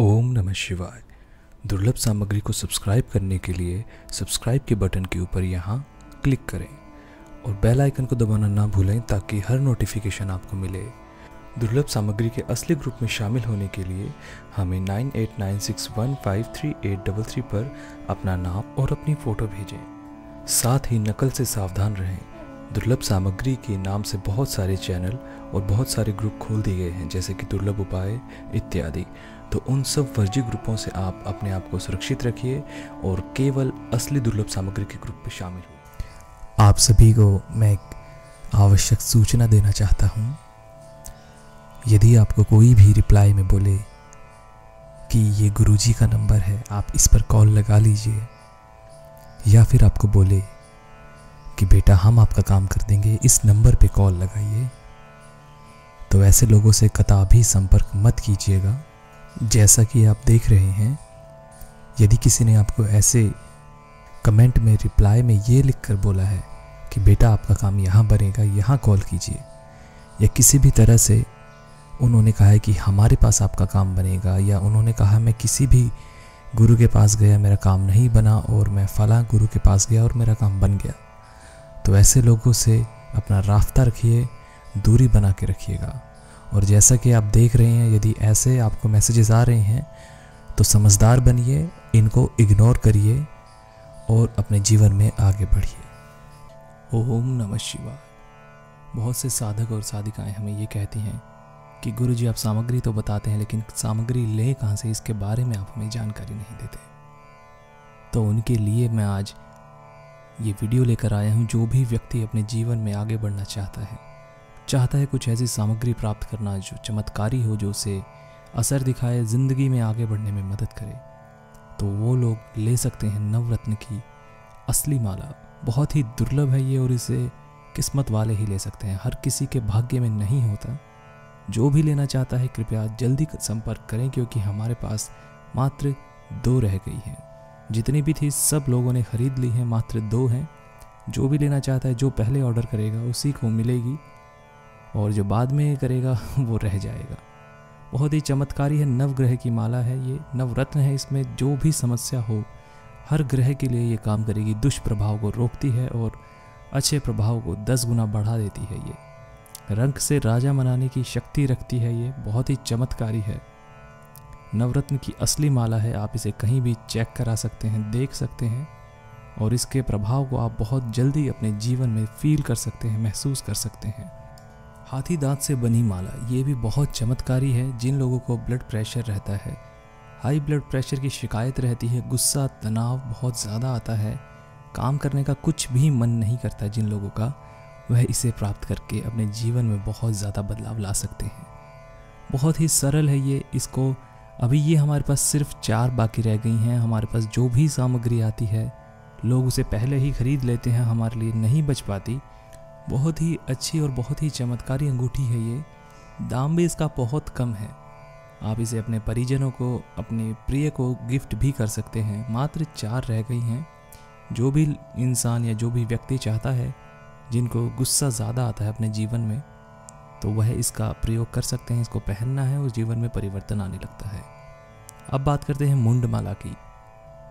ओम नमः शिवाय। दुर्लभ सामग्री को सब्सक्राइब करने के लिए सब्सक्राइब के बटन के ऊपर यहाँ क्लिक करें और बेल आइकन को दबाना ना भूलें ताकि हर नोटिफिकेशन आपको मिले। दुर्लभ सामग्री के असली ग्रुप में शामिल होने के लिए हमें nine eight nine six one five three eight double three पर अपना नाम और अपनी फ़ोटो भेजें। साथ ही नकल से सावधान रहें। दुर्लभ सामग्री के नाम से बहुत सारे चैनल और बहुत सारे ग्रुप खोल दिए गए हैं, जैसे कि दुर्लभ उपाय इत्यादि। तो उन सब फर्जी ग्रुपों से आप अपने आप को सुरक्षित रखिए और केवल असली दुर्लभ सामग्री के ग्रुप में शामिल हो आप सभी को मैं एक आवश्यक सूचना देना चाहता हूँ। यदि आपको कोई भी रिप्लाई में बोले कि ये गुरुजी का नंबर है, आप इस पर कॉल लगा लीजिए। या फिर आपको बोले कि बेटा हम आपका काम कर देंगे, इस नंबर पे कॉल लगाइए। तो ऐसे लोगों से कदापि संपर्क मत कीजिएगा। जैसा कि आप देख रहे हैं, यदि किसी ने आपको ऐसे कमेंट में, रिप्लाई में ये लिखकर बोला है कि, बेटा, आपका काम यहाँ बनेगा, यहाँ कॉल कीजिए, या किसी भी तरह से उन्होंने कहा है कि, हमारे पास आपका काम बनेगा, या उन्होंने कहा, मैं किसी भी गुरु के पास गया, मेरा काम नहीं बना और मैं फला गुरु के पास गया और मेरा काम बन गया। तो ऐसे लोगों से अपना रास्ता रखिए, दूरी बना के रखिएगा। और जैसा कि आप देख रहे हैं, यदि ऐसे आपको मैसेजेस आ रहे हैं तो समझदार बनिए, इनको इग्नोर करिए और अपने जीवन में आगे बढ़िए। ओम नमः शिवाय। बहुत से साधक और साधिकाएँ हमें ये कहती हैं कि गुरु जी, आप सामग्री तो बताते हैं, लेकिन सामग्री ले कहाँ से? इसके बारे में आप हमें जानकारी नहीं देते। तो उनके लिए मैं आज ये वीडियो लेकर आया हूँ, जो भी व्यक्ति अपने जीवन में आगे बढ़ना चाहता है। चाहता है कुछ ऐसी सामग्री प्राप्त करना जो चमत्कारी हो, जो उसे असर दिखाए, ज़िंदगी में आगे बढ़ने में मदद करे। तो वो लोग ले सकते हैं नवरत्न की असली माला। बहुत ही दुर्लभ है ये और इसे किस्मत वाले ही ले सकते हैं। हर किसी के भाग्य में नहीं होता। जो भी लेना चाहता है, कृपया जल्दी संपर्क करें, क्योंकि हमारे पास मात्र दो रह गई हैं। जितनी भी थी, सब लोगों ने खरीद ली हैं, मात्र दो हैं। जो भी लेना चाहता है, जो पहले ऑर्डर करेगा, उसी को मिलेगी। और जो बाद में करेगा, वो रह जाएगा। बहुत ही चमत्कारी है, नवग्रह की माला है ये, नवरत्न है इसमें, जो भी समस्या हो, हर ग्रह के लिए ये काम करेगी। दुष्प्रभाव को रोकती है और अच्छे प्रभाव को दस गुना बढ़ा देती है ये। रंग से राजा मनाने की शक्ति रखती है ये, बहुत ही चमत्कारी है। नवरत्न की असली माला है, आप इसे कहीं भी चेक करा सकते हैं, देख सकते हैं, और इसके प्रभाव को आप बहुत जल्दी अपने जीवन में फील कर सकते हैं, महसूस कर सकते हैं। हाथी दांत से बनी माला, ये भी बहुत चमत्कारी है, जिन लोगों को ब्लड प्रेशर रहता है। हाई ब्लड प्रेशर की शिकायत रहती है, गुस्सा, तनाव बहुत ज़्यादा आता है। काम करने का कुछ भी मन नहीं करता जिन लोगों का, वह इसे प्राप्त करके अपने जीवन में बहुत ज़्यादा बदलाव ला सकते हैं। बहुत ही सरल है ये, इसको, अभी ये हमारे पास सिर्फ़ चार बाकी रह गई हैं, हमारे पास जो भी सामग्री आती है, लोग उसे पहले ही खरीद लेते हैं, हमारे लिए नहीं बच पाती। बहुत ही अच्छी और बहुत ही चमत्कारी अंगूठी है ये। दाम भी इसका बहुत कम है। आप इसे अपने परिजनों को, अपने प्रिय को गिफ्ट भी कर सकते हैं। मात्र चार रह गई हैं। जो भी इंसान या जो भी व्यक्ति चाहता है, जिनको गुस्सा ज़्यादा आता है अपने जीवन में तो वह इसका प्रयोग कर सकते हैं। इसको पहनना है और जीवन में परिवर्तन आने लगता है। अब बात करते हैं मुंडमाला की।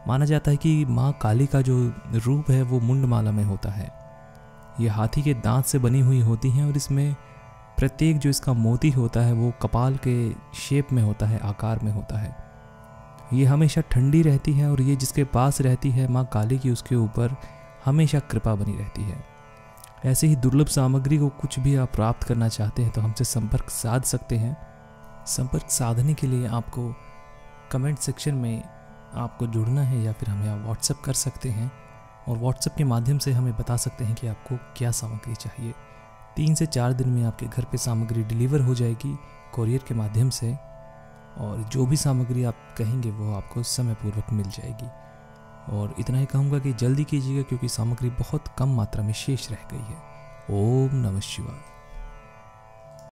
माना जाता है कि माँ काली का जो रूप है, वो मुंडमाला में होता है। ये हाथी के दांत से बनी हुई होती हैं और इसमें प्रत्येक जो इसका मोती होता है वो कपाल के शेप में होता है, आकार में होता है। ये हमेशा ठंडी रहती है और ये जिसके पास रहती है, माँ काली की उसके ऊपर हमेशा कृपा बनी रहती है। ऐसे ही दुर्लभ सामग्री को कुछ भी आप प्राप्त करना चाहते हैं तो हमसे संपर्क साध सकते हैं। संपर्क साधने के लिए आपको कमेंट सेक्शन में आपको जुड़ना है या फिर हमें आप व्हाट्सअप कर सकते हैं। और व्हाट्सएप के माध्यम से हमें बता सकते हैं कि आपको क्या सामग्री चाहिए। तीन से चार दिन में आपके घर पे सामग्री डिलीवर हो जाएगी कॉरियर के माध्यम से और जो भी सामग्री आप कहेंगे वो आपको समय पूर्वक मिल जाएगी। और इतना ही कहूँगा कि जल्दी कीजिएगा क्योंकि सामग्री बहुत कम मात्रा में शेष रह गई है। ओम नमः शिवाय।